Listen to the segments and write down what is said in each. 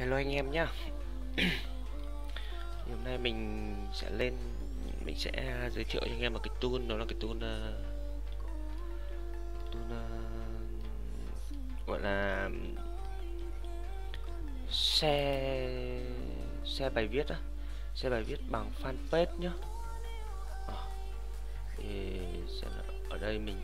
Hello anh em nhá. Hôm nay mình sẽ lên Mình sẽ giới thiệu cho anh em một cái tool Đó là cái tool uh, Tool uh, Gọi là Xe Xe bài viết á Xe bài viết bằng fanpage nhá. À, Thì sẽ ở đây mình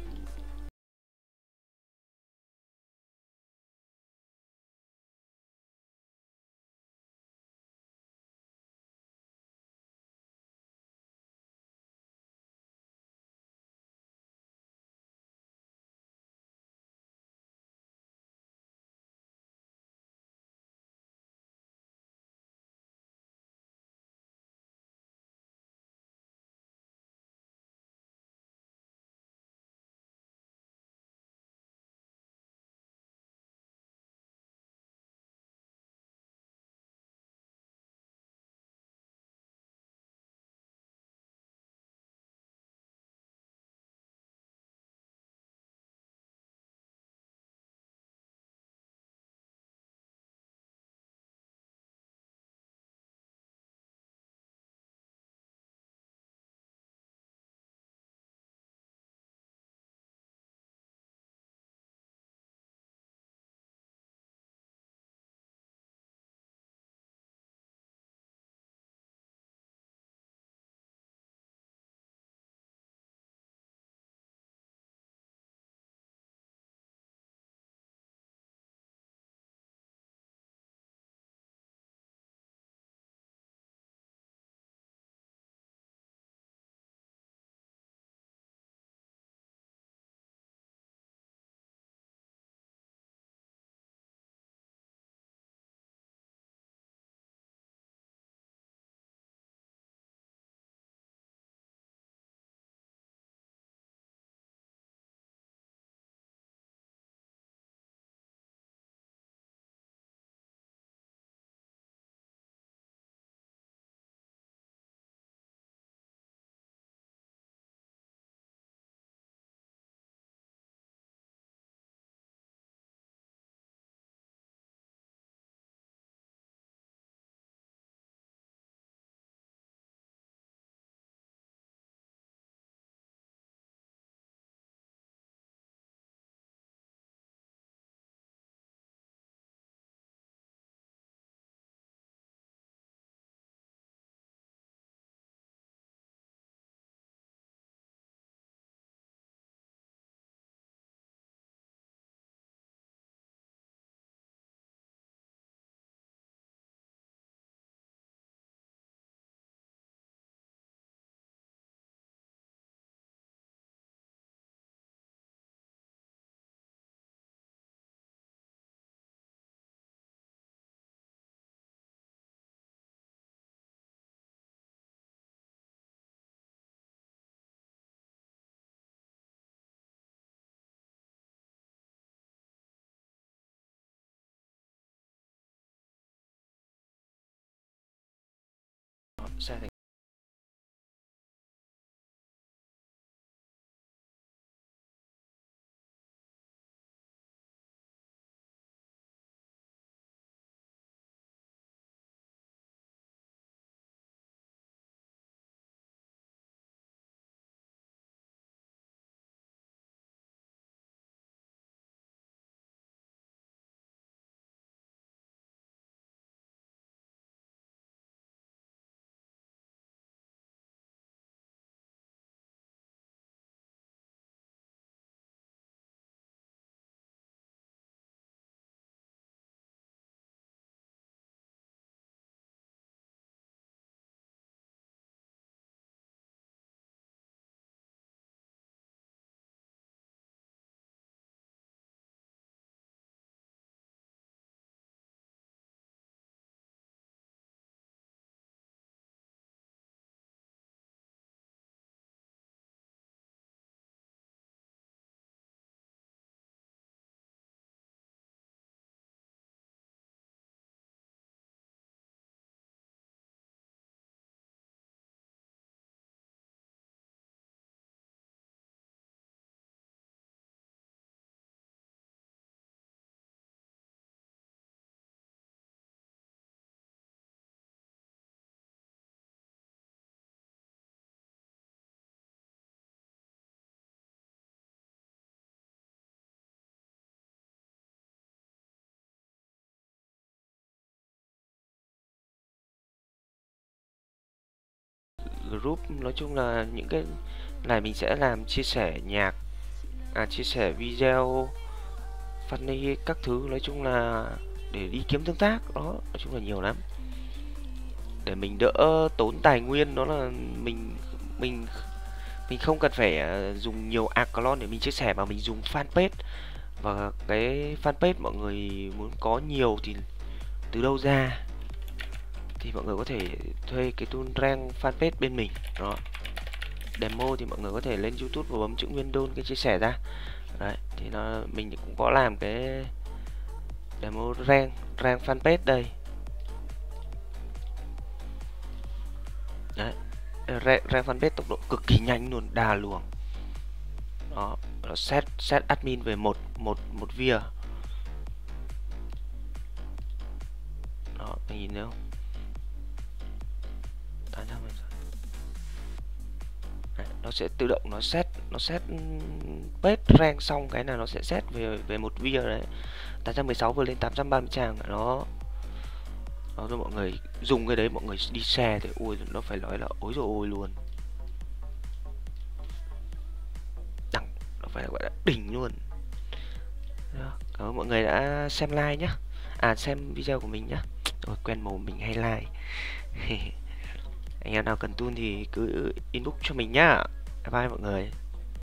xe group. Nói chung là những cái này mình sẽ làm chia sẻ nhạc à chia sẻ video, funny, các thứ. Nói chung là để đi kiếm tương tác, đó, nói chung là nhiều lắm. Để mình đỡ tốn tài nguyên, đó là mình mình mình không cần phải à, dùng nhiều account để mình chia sẻ, mà mình dùng fanpage. Và cái fanpage mọi người muốn có nhiều thì từ đâu ra? Thì mọi người có thể thuê cái tool rank fanpage bên mình. Đó. Demo thì mọi người có thể lên youtube và bấm chữ nguyên đôn cái chia sẻ ra. Đấy, thì nó, mình cũng có làm cái demo rank rank fanpage đây. Đấy rank fanpage tốc độ cực kỳ nhanh luôn, đà luồng. Đó set set admin về một một một via đó, mình nhìn thấy không? Nó sẽ tự động nó set nó set ừ, page rank xong cái là nó sẽ set về về một video đấy. 816 vừa lên 830 trang nó nó cho mọi người dùng cái đấy, mọi người đi xe thì ui, nó phải nói là ối rồi ôi luôn. Đẳng, nó phải gọi là đỉnh luôn. Cảm ơn mọi người đã xem like nhá. À xem video của mình nhá. Rồi quen mồm mình hay like. anh em nào cần tool thì cứ inbox cho mình nhá. Bye bye mọi người.